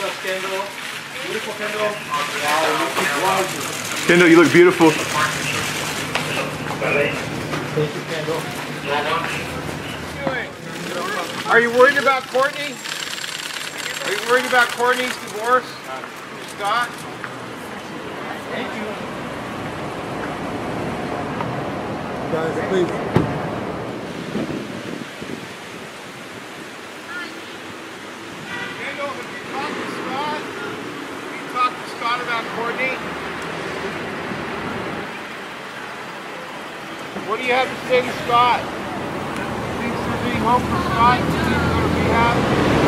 Kendall. Beautiful, Kendall. Wow, Kendall, you look beautiful. Thank you, Kendall. Are you worried about Kourtney? Are you worried about Kourtney's divorce? Scott? Thank you. Guys, please. Kendall, have you talked to Scott? Have you talked about Kourtney? What do you have to say to Scott? Think there's any hope for Scott? Going to rehab?